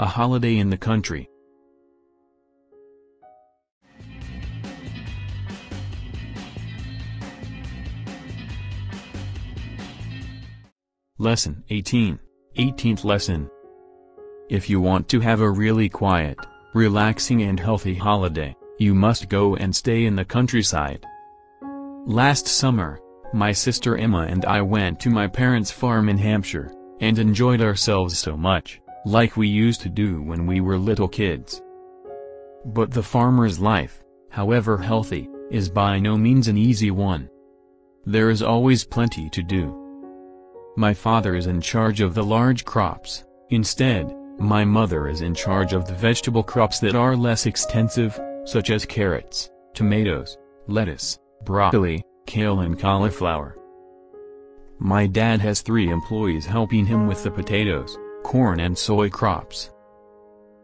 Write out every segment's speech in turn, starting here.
A holiday in the country. Lesson 18. 18th lesson. If you want to have a really quiet, relaxing and healthy holiday, you must go and stay in the countryside. Last summer, my sister Emma and I went to my parents' farm in Hampshire, and enjoyed ourselves so much, like we used to do when we were little kids. But the farmer's life, however healthy, is by no means an easy one. There is always plenty to do. My father is in charge of the large crops, instead, my mother is in charge of the vegetable crops that are less extensive, such as carrots, tomatoes, lettuce, broccoli, kale and cauliflower. My dad has three employees helping him with the potatoes, corn and soy crops.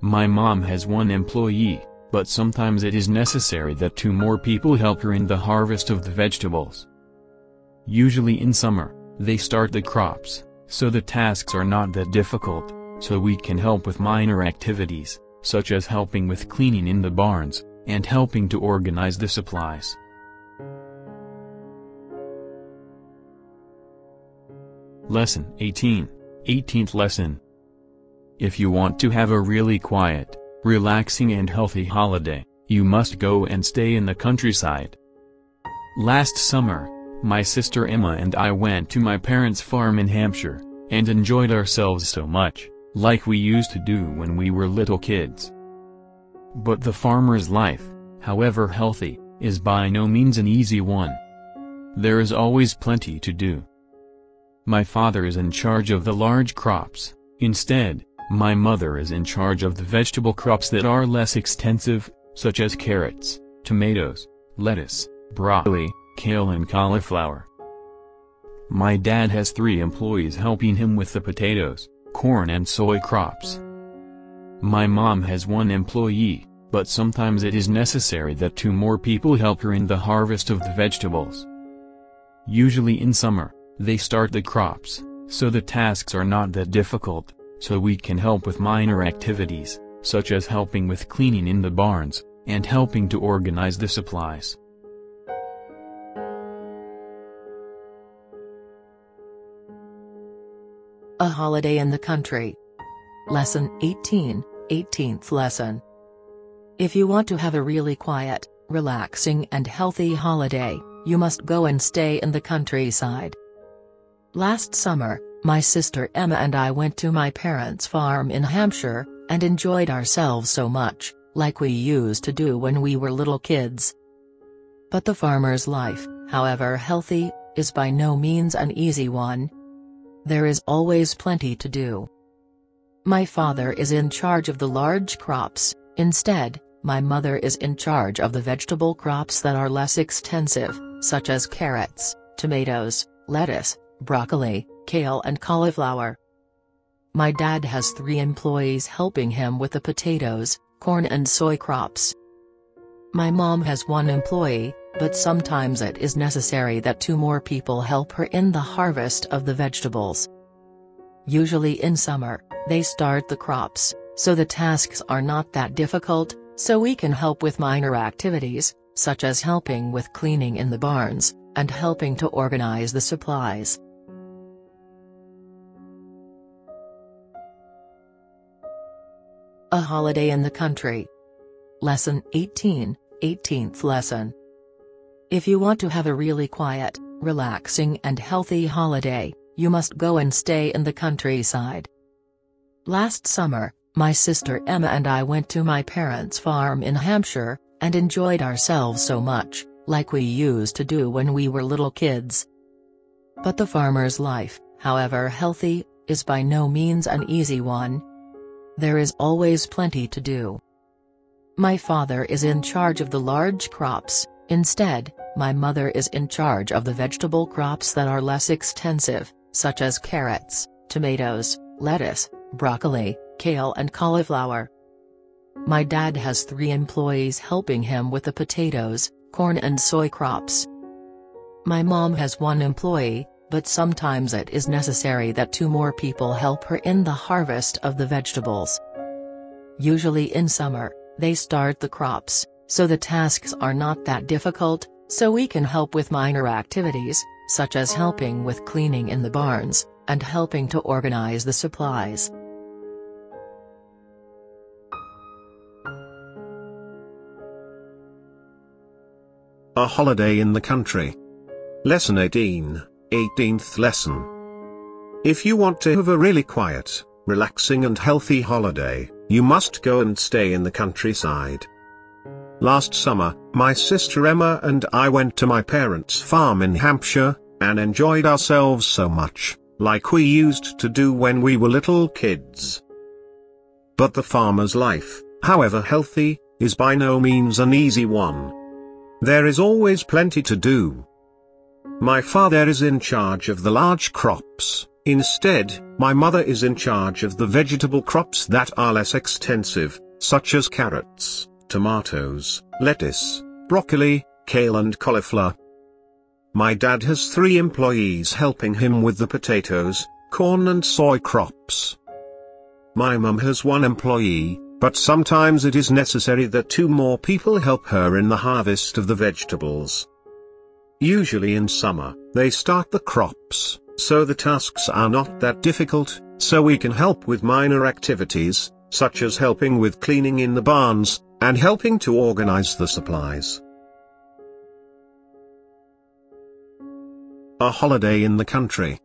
My mom has one employee, but sometimes it is necessary that two more people help her in the harvest of the vegetables. Usually in summer, they start the crops, so the tasks are not that difficult, so we can help with minor activities, such as helping with cleaning in the barns, and helping to organize the supplies. Lesson 18. 18th lesson. If you want to have a really quiet, relaxing and healthy holiday, you must go and stay in the countryside. Last summer, my sister Emma and I went to my parents' farm in Hampshire, and enjoyed ourselves so much, like we used to do when we were little kids. But the farmer's life, however healthy, is by no means an easy one. There is always plenty to do. My father is in charge of the large crops, instead, my mother is in charge of the vegetable crops that are less extensive, such as carrots, tomatoes, lettuce, broccoli, kale and cauliflower. My dad has three employees helping him with the potatoes, corn and soy crops. My mom has one employee, but sometimes it is necessary that two more people help her in the harvest of the vegetables. Usually in summer, they start the crops, so the tasks are not that difficult, so we can help with minor activities, such as helping with cleaning in the barns, and helping to organize the supplies. A Holiday in the Country. Lesson 18, 18th lesson. If you want to have a really quiet, relaxing and healthy holiday, you must go and stay in the countryside. Last summer, my sister Emma and I went to my parents' farm in Hampshire, and enjoyed ourselves so much, like we used to do when we were little kids. But the farmer's life, however healthy, is by no means an easy one. There is always plenty to do. My father is in charge of the large crops, instead, my mother is in charge of the vegetable crops that are less extensive, such as carrots, tomatoes, lettuce, broccoli, kale and cauliflower. My dad has three employees helping him with the potatoes, corn and soy crops. My mom has one employee, but sometimes it is necessary that two more people help her in the harvest of the vegetables. Usually in summer, they start the crops, so the tasks are not that difficult, so we can help with minor activities, such as helping with cleaning in the barns, and helping to organize the supplies. A Holiday in the Country. Lesson 18, 18th lesson. If you want to have a really quiet, relaxing and healthy holiday, you must go and stay in the countryside. Last summer, my sister Emma and I went to my parents' farm in Hampshire, and enjoyed ourselves so much, like we used to do when we were little kids. But the farmer's life, however healthy, is by no means an easy one. There is always plenty to do. My father is in charge of the large crops, instead, my mother is in charge of the vegetable crops that are less extensive, such as carrots, tomatoes, lettuce, broccoli, kale and cauliflower. My dad has three employees helping him with the potatoes, corn and soy crops. My mom has one employee, but sometimes it is necessary that two more people help her in the harvest of the vegetables. Usually in summer, they start the crops, so the tasks are not that difficult, so we can help with minor activities, such as helping with cleaning in the barns, and helping to organize the supplies. A holiday in the country. Lesson 18, 18th lesson. If you want to have a really quiet, relaxing and healthy holiday, you must go and stay in the countryside. Last summer, my sister Emma and I went to my parents' farm in Hampshire, and enjoyed ourselves so much, like we used to do when we were little kids. But the farmer's life, however healthy, is by no means an easy one. There is always plenty to do. My father is in charge of the large crops, instead, my mother is in charge of the vegetable crops that are less extensive, such as carrots, tomatoes, lettuce, broccoli, kale and cauliflower. My dad has three employees helping him with the potatoes, corn and soy crops. My mum has one employee, but sometimes it is necessary that two more people help her in the harvest of the vegetables. Usually in summer, they start the crops, so the tasks are not that difficult, so we can help with minor activities, such as helping with cleaning in the barns, and helping to organize the supplies. A holiday in the country.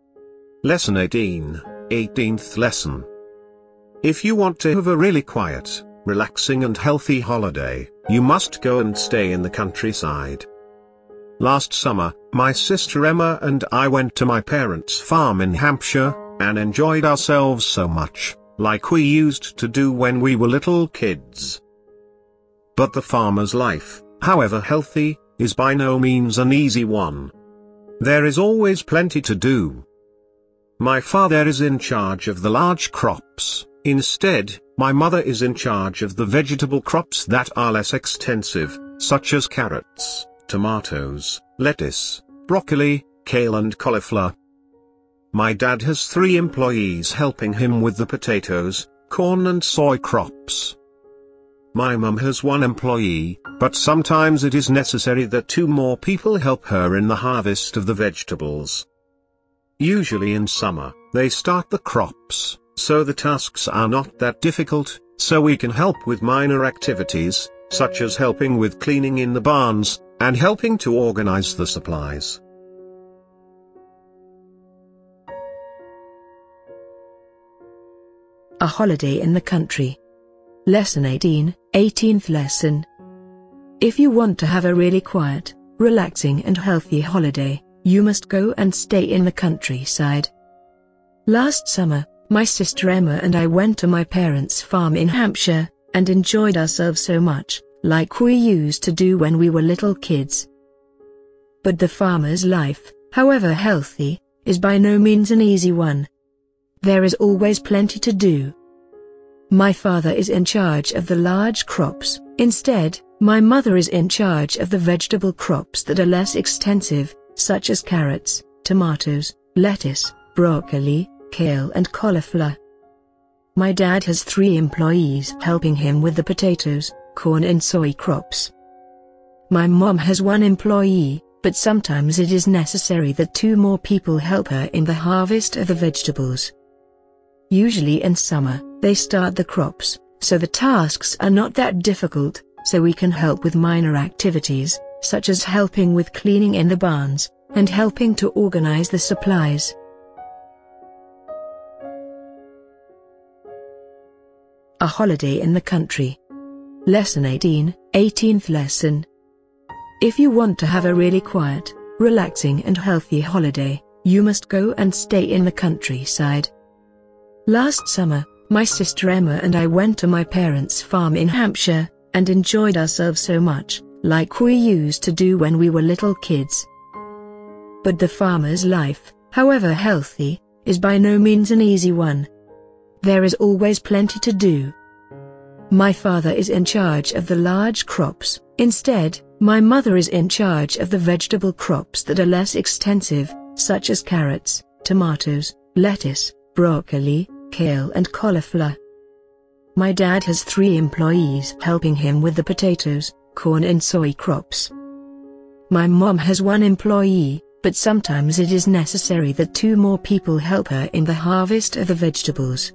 Lesson 18, 18th lesson. If you want to have a really quiet, relaxing and healthy holiday, you must go and stay in the countryside. Last summer, my sister Emma and I went to my parents' farm in Hampshire, and enjoyed ourselves so much, like we used to do when we were little kids. But the farmer's life, however healthy, is by no means an easy one. There is always plenty to do. My father is in charge of the large crops, instead, my mother is in charge of the vegetable crops that are less extensive, such as carrots, tomatoes, lettuce, broccoli, kale and cauliflower. My dad has three employees helping him with the potatoes, corn and soy crops. My mum has one employee, but sometimes it is necessary that two more people help her in the harvest of the vegetables. Usually in summer, they start the crops, so the tasks are not that difficult, so we can help with minor activities, such as helping with cleaning in the barns, and helping to organize the supplies. A holiday in the country. Lesson 18, 18th lesson. If you want to have a really quiet, relaxing and healthy holiday, you must go and stay in the countryside. Last summer, my sister Emma and I went to my parents' farm in Hampshire, and enjoyed ourselves so much like we used to do when we were little kids. But the farmer's life, however healthy, is by no means an easy one. There is always plenty to do. My father is in charge of the large crops, instead, my mother is in charge of the vegetable crops that are less extensive, such as carrots, tomatoes, lettuce, broccoli, kale and cauliflower. My dad has three employees helping him with the potatoes, corn and soy crops. My mom has one employee, but sometimes it is necessary that two more people help her in the harvest of the vegetables. Usually in summer, they start the crops, so the tasks are not that difficult, so we can help with minor activities, such as helping with cleaning in the barns, and helping to organize the supplies. A holiday in the country. Lesson 18, 18th lesson. If you want to have a really quiet, relaxing and healthy holiday, you must go and stay in the countryside. Last summer, my sister Emma and I went to my parents' farm in Hampshire, and enjoyed ourselves so much, like we used to do when we were little kids. But the farmer's life, however healthy, is by no means an easy one. There is always plenty to do. My father is in charge of the large crops, instead, my mother is in charge of the vegetable crops that are less extensive, such as carrots, tomatoes, lettuce, broccoli, kale and cauliflower. My dad has three employees helping him with the potatoes, corn and soy crops. My mom has one employee, but sometimes it is necessary that two more people help her in the harvest of the vegetables.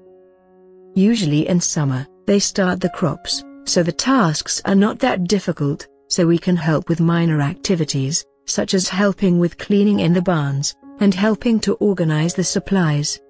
Usually in summer, they start the crops, so the tasks are not that difficult, so we can help with minor activities, such as helping with cleaning in the barns, and helping to organize the supplies.